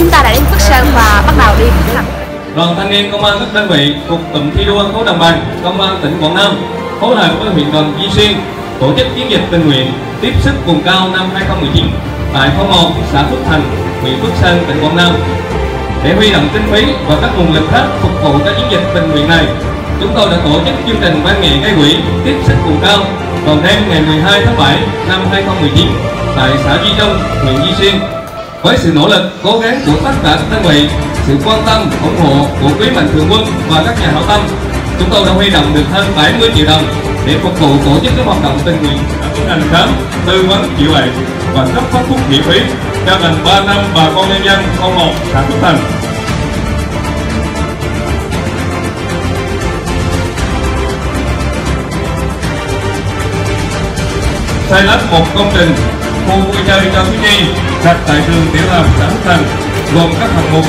chúng ta đã đến Phước Sơn và bắt đầu đi thực tập. Đoàn thanh niên công an các đơn vị cục cụm thi đua khối đồng bằng công an tỉnh Quảng Nam phối hợp với huyện đoàn Duy Xuyên tổ chức chiến dịch tình nguyện tiếp sức vùng cao năm 2019 tại Phố 1 xã Phước Thành, huyện Phước Sơn, tỉnh Quảng Nam. Để huy động kinh phí và các nguồn lực khác phục vụ cho chiến dịch tình nguyện này, chúng tôi đã tổ chức chương trình văn nghệ gây quỹ tiếp sức vùng cao vào đêm ngày 12 tháng 7 năm 2019 tại xã Duy Đông, huyện Duy Xuyên. Với sự nỗ lực, cố gắng của tất cả các đơn vị, sự quan tâm, ủng hộ của quý mạnh thường quân và các nhà hảo tâm, chúng tôi đã huy động được hơn 70 triệu đồng để phục vụ tổ chức các hoạt động tình nguyện tiến hành khám, tư vấn chữa bệnh và cấp phát thuốc miễn phí cho gần 3 năm bà con nhân dân thôn 1 xã Phước Thành. xây lắp một công trình khu vui chơi cho thiếu nhi đặt tại trường tiểu học sẵn sàng gồm các hạng mục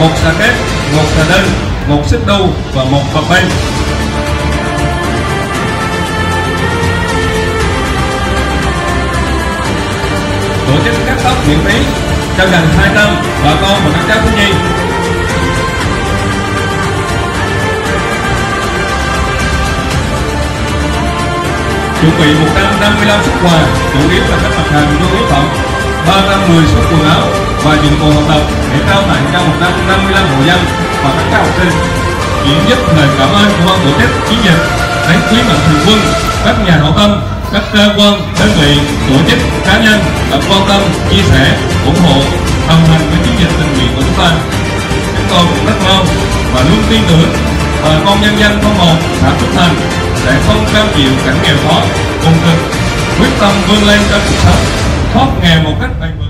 một xà kép, một xà đơn, một xích đu và một bập bay. Tổ chức cắt tóc miễn phí cho gần 200 bà con và các cháu thiếu nhi chuẩn bị 155 xuất quà, chủ yếu là các mặt hàng nhu yếu phẩm, 310 suất quần áo và dụng cụ học tập để trao tặng cho 155 hộ dân và các cháu học sinh. Chuyển giúp lời cảm ơn của ban tổ chức chiến dịch đánh quý mạnh thường quân, các nhà hảo tâm, các cơ quan, đơn vị, tổ chức, cá nhân đã quan tâm, chia sẻ, ủng hộ, đồng hành với chiến dịch tình nguyện của chúng ta. Chúng tôi cũng rất mong và luôn tin tưởng bà con nhân dân thôn một xã Phước Thành sẽ không cam chịu cảnh nghèo khó, cùng cực, quyết tâm vươn lên trong cuộc sống, thoát nghèo một cách bền vững.